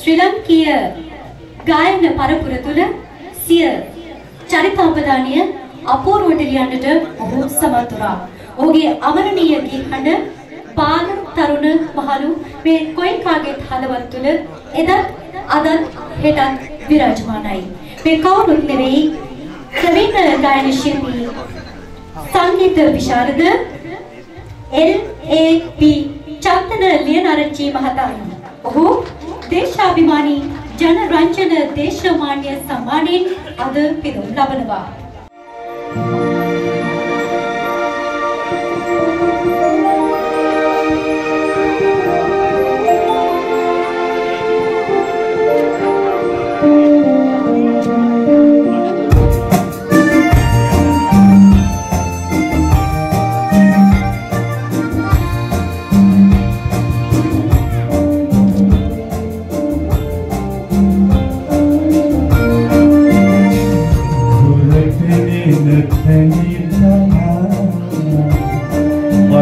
ශ්‍රී ලංකීය ගායන පරපුර තුළ සිය චරිතාපදානය අපූර්වට ලියන්නට ඔහු සමත් වුණා. ඔහුගේ අමරණීය ගී හඬ බාල තරුණ මහලු මේ කොයිකාගේ හදවත් තුළ එදත් අදත් හෙටත් විරාජමානයි. මේ කවුරුත් නෙවෙයි ප්‍රවීණ ගායන ශිල්පී සංගීත විශාරද LAP චන්දන ලියනාරච්චි මහතායි. ඔහු දේශාභිමානී ජනරංජන දේශමාන්‍ය සම්මානයෙන් අද පිදුම් ලබනවා.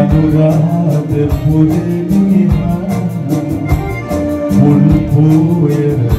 보라대 보리나 볼보에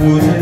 보세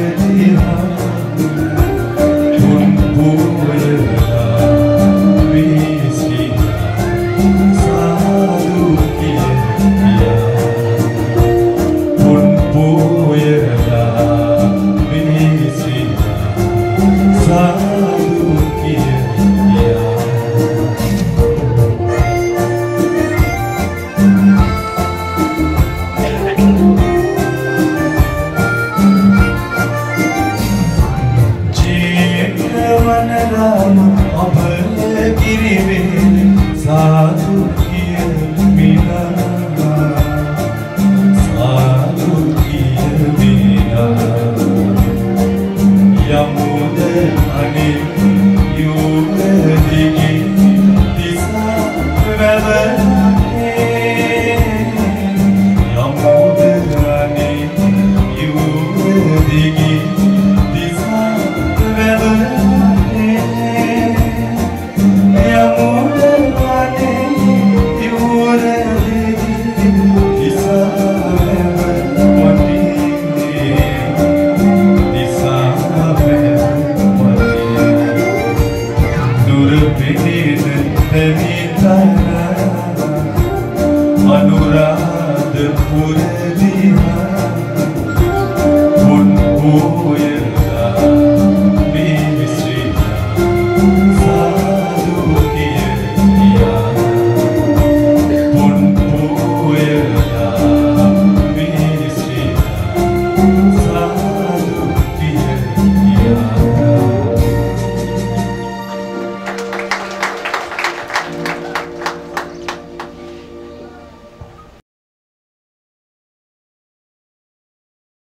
anuradă pune